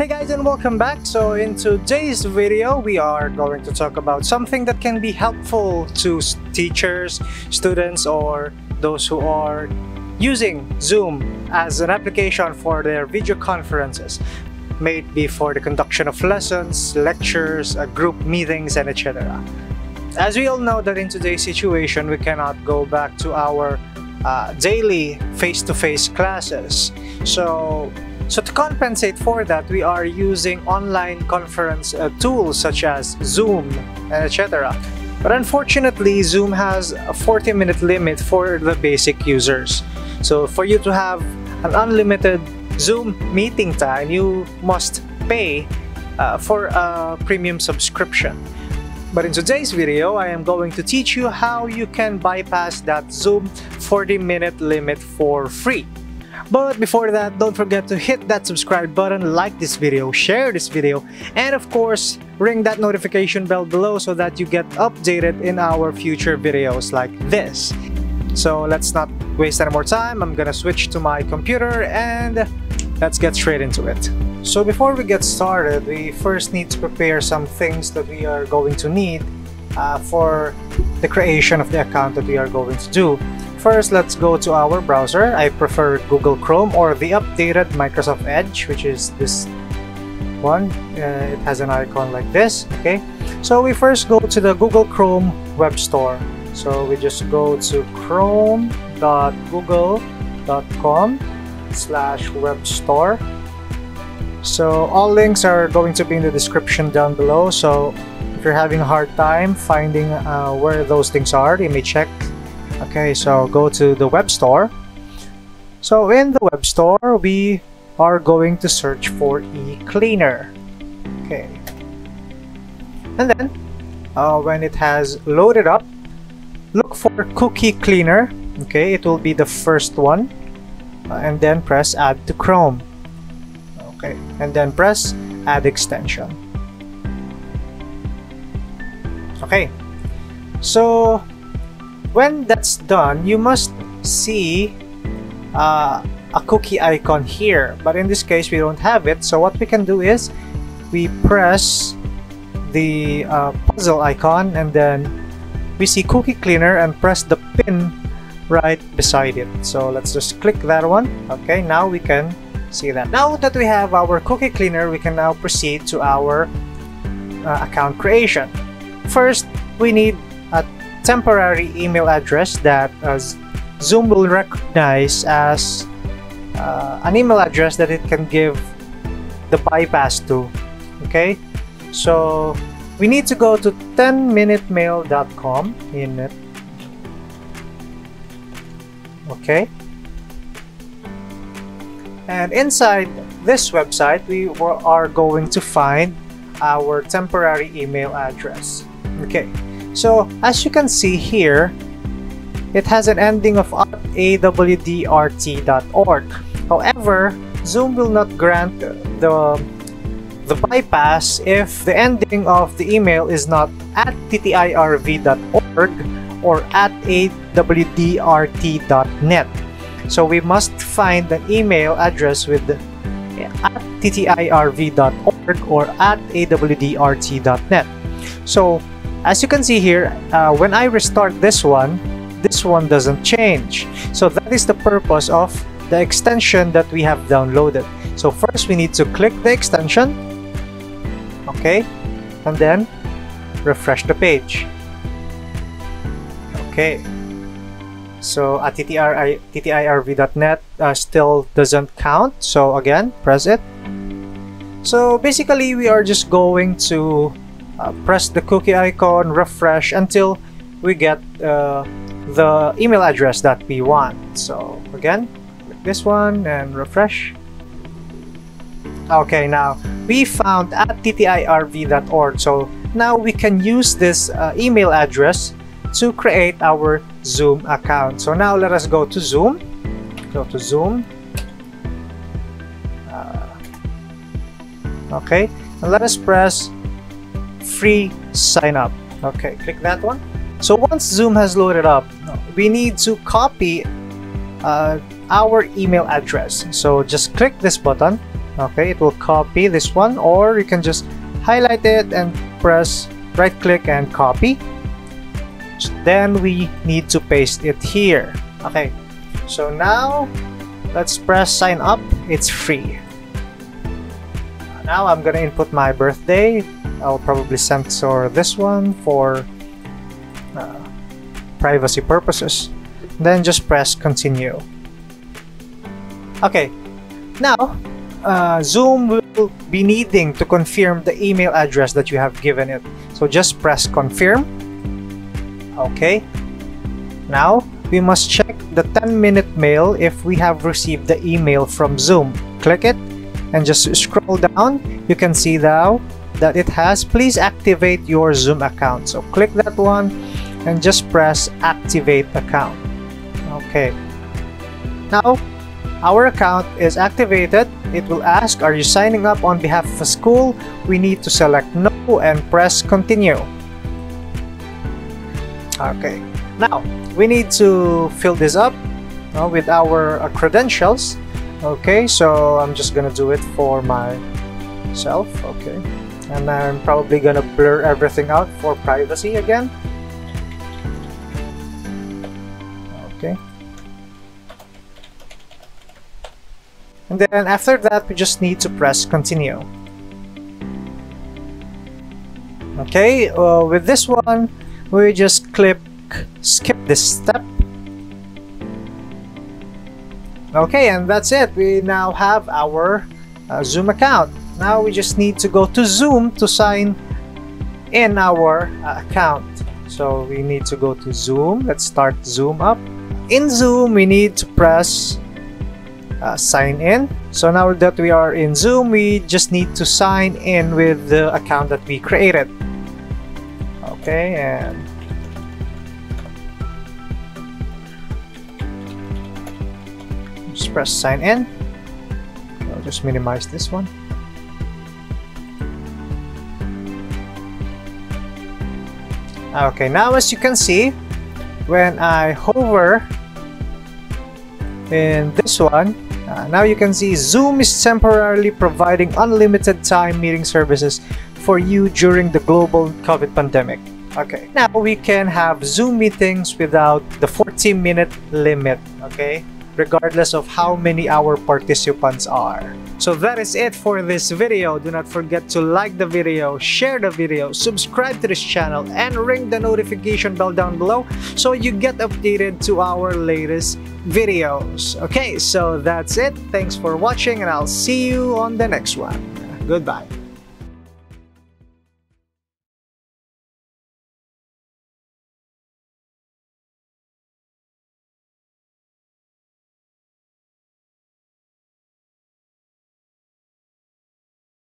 Hey guys and welcome back. So in today's video, we are going to talk about something that can be helpful to teachers, students, or those who are using Zoom as an application for their video conferences, may it be for the conduction of lessons, lectures, uh, group meetings, and etc. As we all know that in today's situation, we cannot go back to our uh, daily face-to-face -face classes. So so to compensate for that, we are using online conference uh, tools such as Zoom etc. But unfortunately, Zoom has a 40 minute limit for the basic users. So for you to have an unlimited Zoom meeting time, you must pay uh, for a premium subscription. But in today's video, I am going to teach you how you can bypass that Zoom 40 minute limit for free. But before that, don't forget to hit that subscribe button, like this video, share this video, and of course, ring that notification bell below so that you get updated in our future videos like this. So let's not waste any more time, I'm gonna switch to my computer and let's get straight into it. So before we get started, we first need to prepare some things that we are going to need uh, for the creation of the account that we are going to do. First, let's go to our browser. I prefer Google Chrome or the updated Microsoft Edge, which is this one. Uh, it has an icon like this, okay? So we first go to the Google Chrome web store. So we just go to chrome.google.com slash web store. So all links are going to be in the description down below. So if you're having a hard time finding uh, where those things are, you may check okay so go to the web store. So in the web store we are going to search for eCleaner. Okay. And then uh, when it has loaded up look for cookie cleaner. Okay it will be the first one. Uh, and then press add to Chrome. Okay and then press add extension. Okay. So when that's done, you must see uh, a cookie icon here. But in this case, we don't have it. So what we can do is we press the uh, puzzle icon and then we see cookie cleaner and press the pin right beside it. So let's just click that one. Okay, now we can see that. Now that we have our cookie cleaner, we can now proceed to our uh, account creation. First, we need temporary email address that uh, Zoom will recognize as uh, an email address that it can give the bypass to. Okay, so we need to go to 10minutemail.com in it. Okay, and inside this website, we are going to find our temporary email address. Okay. So as you can see here, it has an ending of awdrt.org. However, Zoom will not grant the, the bypass if the ending of the email is not at ttirv.org or at awdrt.net. So we must find an email address with at ttirv.org or at awdrt.net. So as you can see here, uh, when I restart this one, this one doesn't change. So that is the purpose of the extension that we have downloaded. So first we need to click the extension, okay, and then refresh the page. Okay, so at ttirv.net uh, still doesn't count. So again, press it. So basically we are just going to uh, press the cookie icon, refresh until we get uh, the email address that we want. So again, this one and refresh. Okay, now we found at ttirv.org. So now we can use this uh, email address to create our Zoom account. So now let us go to Zoom. Go to Zoom. Uh, okay, and let us press free sign up. Okay, click that one. So once Zoom has loaded up, we need to copy uh, our email address. So just click this button. Okay, it will copy this one or you can just highlight it and press right click and copy. Then we need to paste it here. Okay, so now let's press sign up. It's free. Now I'm gonna input my birthday. I'll probably censor this one for uh, privacy purposes. Then just press continue. Okay, now uh, Zoom will be needing to confirm the email address that you have given it. So just press confirm. Okay. Now, we must check the 10 minute mail if we have received the email from Zoom. Click it and just scroll down. You can see now that it has please activate your Zoom account. So click that one and just press activate account. Okay. Now, our account is activated. It will ask, are you signing up on behalf of a school? We need to select no and press continue. Okay. Now, we need to fill this up uh, with our uh, credentials. Okay, so I'm just gonna do it for myself. Okay. And I'm probably gonna blur everything out for privacy again. Okay. And then after that, we just need to press continue. Okay, uh, with this one, we just click skip this step. Okay, and that's it. We now have our uh, Zoom account. Now we just need to go to Zoom to sign in our uh, account. So we need to go to Zoom. Let's start Zoom up. In Zoom, we need to press uh, sign in. So now that we are in Zoom, we just need to sign in with the account that we created. Okay, and just press sign in. I'll just minimize this one. Okay, now as you can see, when I hover in this one, uh, now you can see Zoom is temporarily providing unlimited time meeting services for you during the global COVID pandemic. Okay, now we can have Zoom meetings without the 40 minute limit, okay? Regardless of how many our participants are. So that is it for this video. Do not forget to like the video, share the video, subscribe to this channel, and ring the notification bell down below so you get updated to our latest videos. Okay, so that's it. Thanks for watching and I'll see you on the next one. Goodbye.